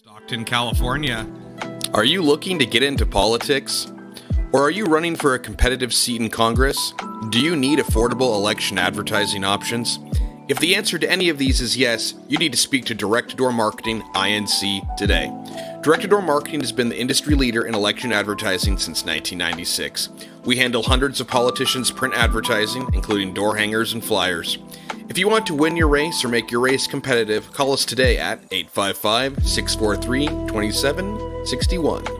Stockton, California. Are you looking to get into politics? Or are you running for a competitive seat in Congress? Do you need affordable election advertising options? If the answer to any of these is yes, you need to speak to Direct Door Marketing INC today. Direct Door Marketing has been the industry leader in election advertising since 1996. We handle hundreds of politicians' print advertising, including door hangers and flyers. If you want to win your race or make your race competitive, call us today at 855 643 2761.